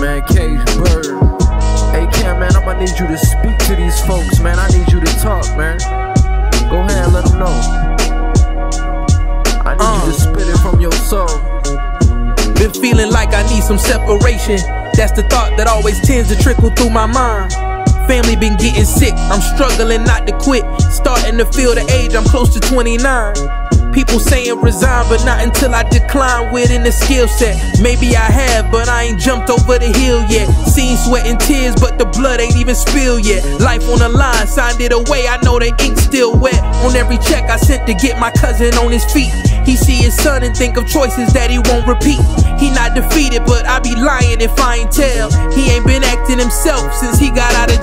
man, Caged Bird. Hey, Cam, man, I'ma need you to speak to these folks, man. I need you to talk, man. Go ahead and let them know. I need you to uh. spit it from your soul. Been feeling like I need some separation. That's the thought that always tends to trickle through my mind. Family been getting sick, I'm struggling not to quit. Starting to feel the age, I'm close to 29. People saying resign, but not until I decline within the skill set. Maybe I have, but I ain't jumped over the hill yet. Seen sweat and tears, but the blood ain't even spilled yet. Life on the line, signed it away, I know the ink still wet. On every check I sent to get my cousin on his feet. He see his son and think of choices that he won't repeat. He not defeated, but I be lying if I ain't tell. He ain't been acting himself since he got out of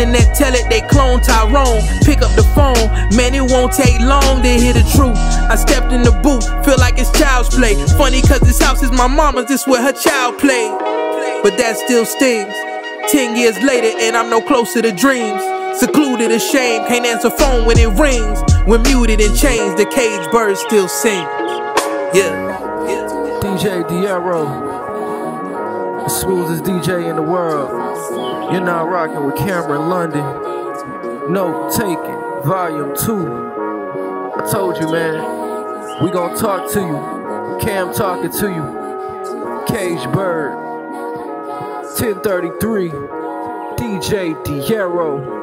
internet tell it they clone Tyrone. Pick up the phone, man, it won't take long to hear the truth. I stepped in the booth, feel like it's child's play. Funny cause this house is my mama's, this where her child played. But that still stings. Ten years later, and I'm no closer to dreams. Secluded, ashamed, can't answer phone when it rings. When muted and changed, the cage bird still sing. Yeah, yeah. DJ Dero, smoothest DJ in the world. You're not rocking with Cameron London. Note Taking, volume two. I told you, man, we gonna talk to you. Cam talking to you. Caged Bird, 1033, DJ Dero.